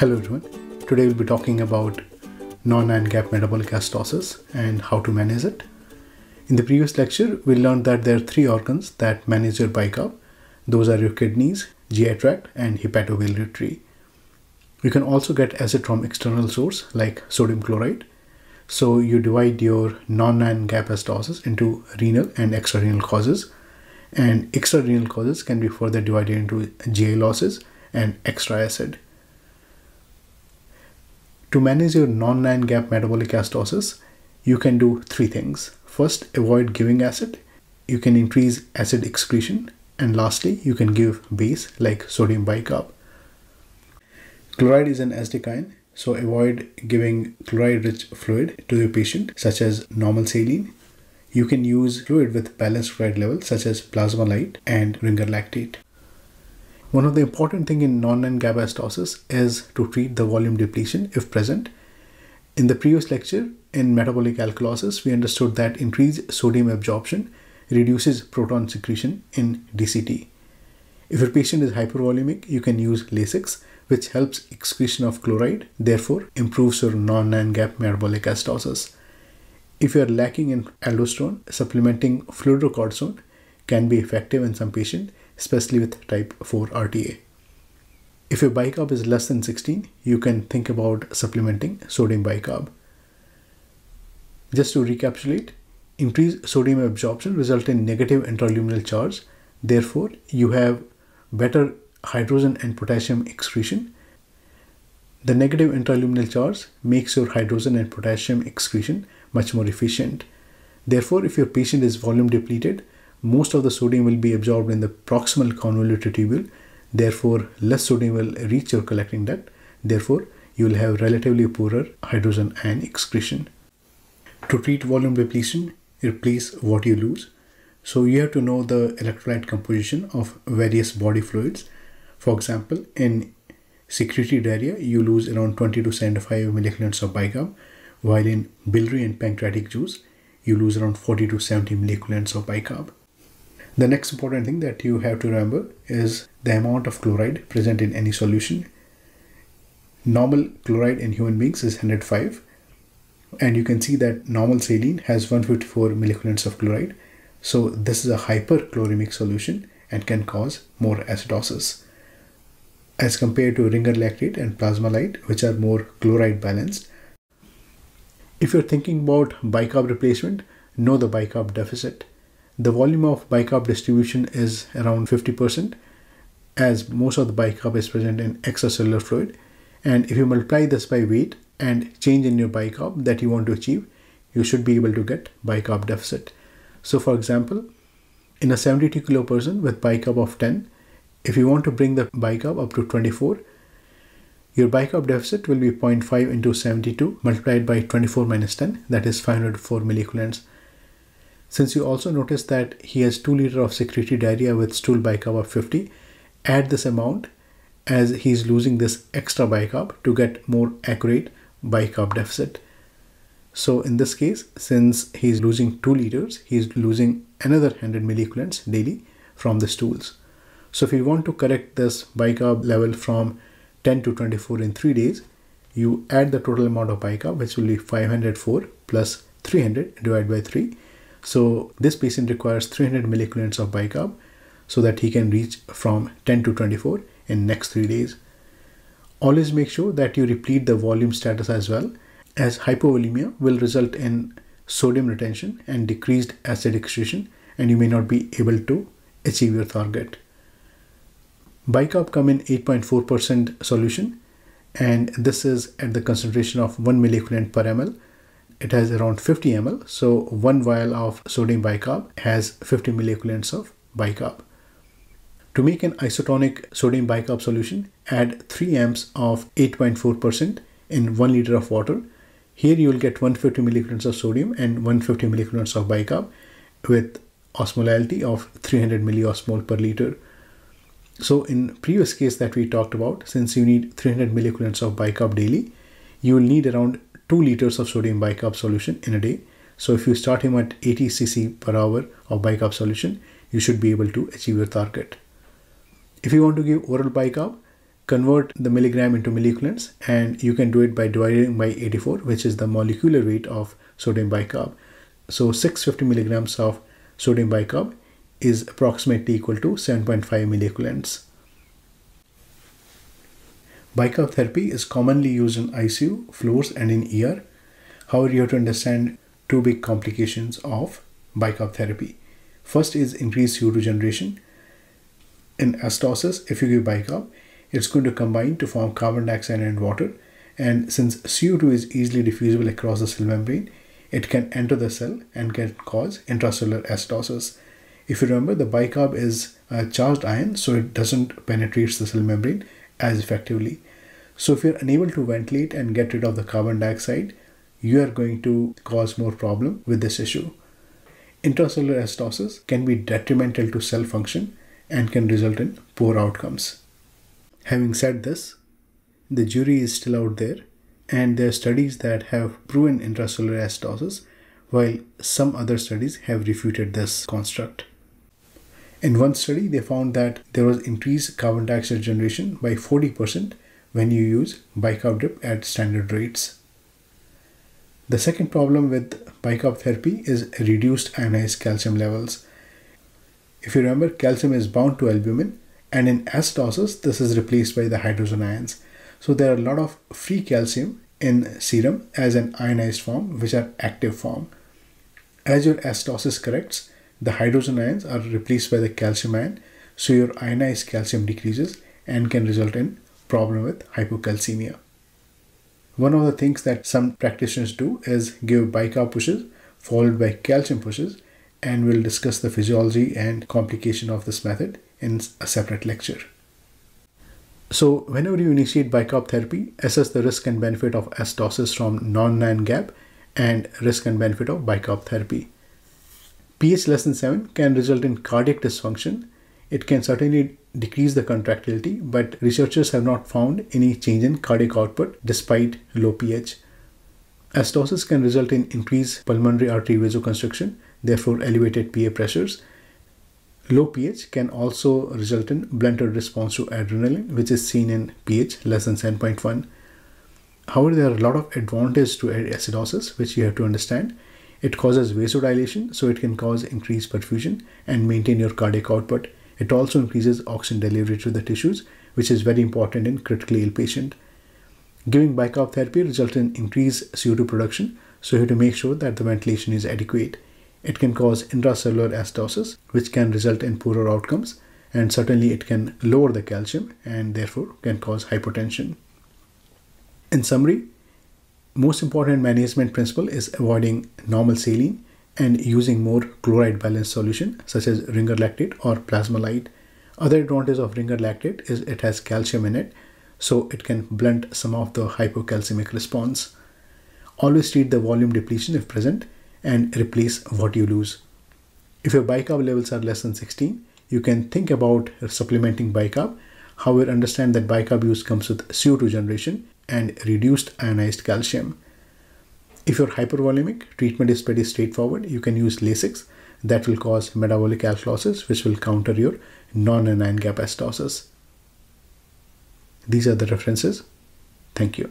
Hello everyone. Today we'll be talking about non-anion gap metabolic acidosis and how to manage it. In the previous lecture, we learned that there are three organs that manage your bicarb. Those are your kidneys, GI tract, and hepatobiliary tree. You can also get acid from external source like sodium chloride. So you divide your non-anion gap acidosis into renal and extrarenal causes. And extrarenal causes can be further divided into GI losses and extra acid. To manage your non-anion gap metabolic acidosis, you can do three things. First, avoid giving acid. You can increase acid excretion. And lastly, you can give base like sodium bicarb. Chloride is an acidic ion, so avoid giving chloride-rich fluid to your patient, such as normal saline. You can use fluid with balanced chloride level, such as Plasma-Lyte and Ringer lactate. One of the important thing in non-anion gap acidosis is to treat the volume depletion if present. In the previous lecture, in metabolic alkalosis, we understood that increased sodium absorption reduces proton secretion in DCT. If your patient is hypervolemic, you can use Lasix, which helps excretion of chloride, therefore improves your non-anion gap metabolic acidosis. If you are lacking in aldosterone, supplementing fludrocortisone can be effective in some patients especially with type 4 RTA. If your bicarb is less than 16, you can think about supplementing sodium bicarb. Just to recapitulate, increased sodium absorption result in negative intraluminal charge. Therefore, you have better hydrogen and potassium excretion. The negative intraluminal charge makes your hydrogen and potassium excretion much more efficient. Therefore, if your patient is volume depleted, most of the sodium will be absorbed in the proximal convoluted tubule. Therefore, less sodium will reach your collecting duct. Therefore, you will have relatively poorer hydrogen ion excretion. To treat volume depletion, replace what you lose. So you have to know the electrolyte composition of various body fluids. For example, in secretory diarrhea, you lose around 20 to 75 millicalories of bicarb, while in biliary and pancreatic juice, you lose around 40 to 70 millicalories of bicarb. The next important thing that you have to remember is the amount of chloride present in any solution. Normal chloride in human beings is 105 and you can see that normal saline has 154 millicalories of chloride. So this is a hyperchloremic solution and can cause more acidosis as compared to Ringer lactate and Plasma-Lyte which are more chloride balanced. If you're thinking about bicarb replacement, know the bicarb deficit. The volume of bicarb distribution is around 50% as most of the bicarb is present in extracellular fluid. And if you multiply this by weight and change in your bicarb that you want to achieve, you should be able to get bicarb deficit. So for example, in a 72 kilo person with bicarb of 10, if you want to bring the bicarb up to 24, your bicarb deficit will be 0.5 into 72 multiplied by 24 minus 10, that is 504 millicoulombs. Since you also notice that he has 2 liter of secretory diarrhea with stool bicarb of 50, add this amount as he's losing this extra bicarb to get more accurate bicarb deficit. So in this case, since he's losing 2 liters, he's losing another 100 millicoulombs daily from the stools. So if you want to correct this bicarb level from 10 to 24 in 3 days, you add the total amount of bicarb, which will be 504 plus 300 divided by 3 so this patient requires 300 millicoulombs of bicarb so that he can reach from 10 to 24 in next three days. Always make sure that you replete the volume status as well as hypovolemia will result in sodium retention and decreased acid excretion and you may not be able to achieve your target. Bicarb come in 8.4% solution and this is at the concentration of 1 millicoulomb per ml it has around 50 ml so one vial of sodium bicarb has 50 millicoulombs of bicarb. To make an isotonic sodium bicarb solution add 3 amps of 8.4% in 1 liter of water. Here you will get 150 millicoulombs of sodium and 150 millicoulombs of bicarb with osmolality of 300 milliosmol per liter. So in previous case that we talked about since you need 300 millicoulombs of bicarb daily you will need around 2 liters of sodium bicarb solution in a day. So if you start him at 80 cc per hour of bicarb solution, you should be able to achieve your target. If you want to give oral bicarb, convert the milligram into milliequivalents and you can do it by dividing by 84 which is the molecular weight of sodium bicarb. So 650 milligrams of sodium bicarb is approximately equal to 7.5 milliequivalents. Bicarb therapy is commonly used in ICU, floors and in ER. However, you have to understand two big complications of bicarb therapy. First is increased CO2 generation. In acidosis, if you give bicarb, it's going to combine to form carbon dioxide and water. And since CO2 is easily diffusible across the cell membrane, it can enter the cell and can cause intracellular acidosis. If you remember, the bicarb is a charged ion, so it doesn't penetrate the cell membrane as effectively. So if you're unable to ventilate and get rid of the carbon dioxide, you are going to cause more problem with this issue. Intracellular acidosis can be detrimental to cell function and can result in poor outcomes. Having said this, the jury is still out there and there are studies that have proven intracellular acidosis while some other studies have refuted this construct. In one study, they found that there was increased carbon dioxide generation by 40% when you use bicarb drip at standard rates. The second problem with bicarb therapy is reduced ionized calcium levels. If you remember, calcium is bound to albumin and in acidosis, this is replaced by the hydrogen ions. So there are a lot of free calcium in serum as an ionized form, which are active form. As your acidosis corrects, the hydrogen ions are replaced by the calcium ion, so your ionized calcium decreases and can result in problem with hypocalcemia. One of the things that some practitioners do is give bicarb pushes followed by calcium pushes and we'll discuss the physiology and complication of this method in a separate lecture. So whenever you initiate bicarb therapy, assess the risk and benefit of acidosis from non-anion gap and risk and benefit of bicarb therapy pH less than 7 can result in cardiac dysfunction. It can certainly decrease the contractility, but researchers have not found any change in cardiac output despite low pH. Acidosis can result in increased pulmonary artery vasoconstriction, therefore elevated PA pressures. Low pH can also result in blunted response to adrenaline, which is seen in pH less than 7.1. However, there are a lot of advantages to acidosis, which you have to understand. It causes vasodilation, so it can cause increased perfusion and maintain your cardiac output. It also increases oxygen delivery to the tissues, which is very important in critically ill patient. Giving bicarb therapy results in increased CO2 production, so you have to make sure that the ventilation is adequate. It can cause intracellular acidosis, which can result in poorer outcomes, and certainly it can lower the calcium and therefore can cause hypotension. In summary, most important management principle is avoiding normal saline and using more chloride balanced solution such as ringer lactate or Plasma-Lyte. Other advantage of ringer lactate is it has calcium in it so it can blunt some of the hypocalcemic response. Always treat the volume depletion if present and replace what you lose. If your bicarb levels are less than 16, you can think about supplementing bicarb. However, understand that bicarb use comes with CO2 generation and reduced ionized calcium. If you're hypervolemic, treatment is pretty straightforward. You can use Lasix that will cause metabolic alkalosis, which will counter your non-anion gap acidosis. These are the references. Thank you.